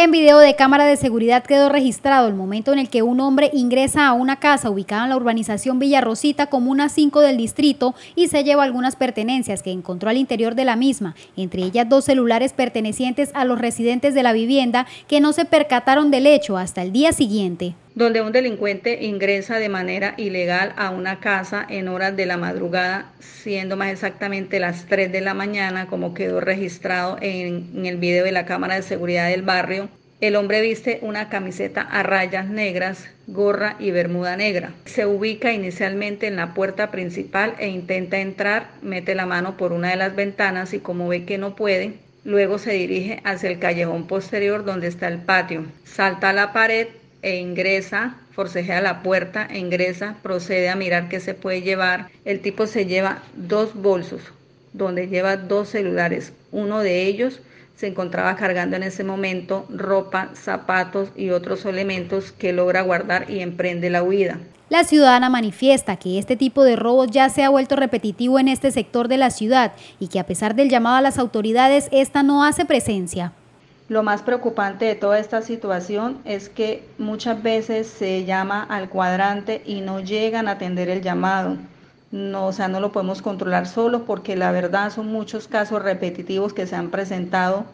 En video de cámara de seguridad quedó registrado el momento en el que un hombre ingresa a una casa ubicada en la urbanización Villa Rosita, comuna 5 del distrito, y se lleva algunas pertenencias que encontró al interior de la misma, entre ellas dos celulares pertenecientes a los residentes de la vivienda que no se percataron del hecho hasta el día siguiente donde un delincuente ingresa de manera ilegal a una casa en horas de la madrugada, siendo más exactamente las 3 de la mañana, como quedó registrado en, en, el video de la cámara de seguridad del barrio. El hombre viste una camiseta a rayas negras, gorra y bermuda negra. Se ubica inicialmente en la puerta principal e intenta entrar, mete la mano por una de las ventanas y como ve que no puede, luego se dirige hacia el callejón posterior donde está el patio. Salta a la pared e ingresa, forcejea la puerta e ingresa, procede a mirar qué se puede llevar. El tipo se lleva dos bolsos donde lleva dos celulares. Uno de ellos se encontraba cargando en ese momento ropa, zapatos y otros elementos que logra guardar y emprende la huida. La ciudadana manifiesta que este tipo de robos ya se ha vuelto repetitivo en este sector de la ciudad y que a pesar del llamado a las autoridades, esta no hace presencia. Lo más preocupante de toda esta situación es que muchas veces se llama al cuadrante y no llegan a atender el llamado. No, o sea, no lo podemos controlar solo porque la verdad son muchos casos repetitivos que se han presentado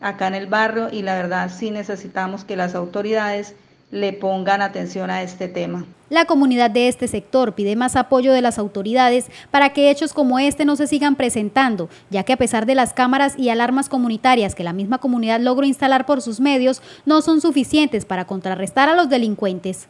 acá en el barrio y la verdad sí necesitamos que las autoridades le pongan atención a este tema. La comunidad de este sector pide más apoyo de las autoridades para que hechos como este no se sigan presentando, ya que a pesar de las cámaras y alarmas comunitarias que la misma comunidad logró instalar por sus medios, no son suficientes para contrarrestar a los delincuentes.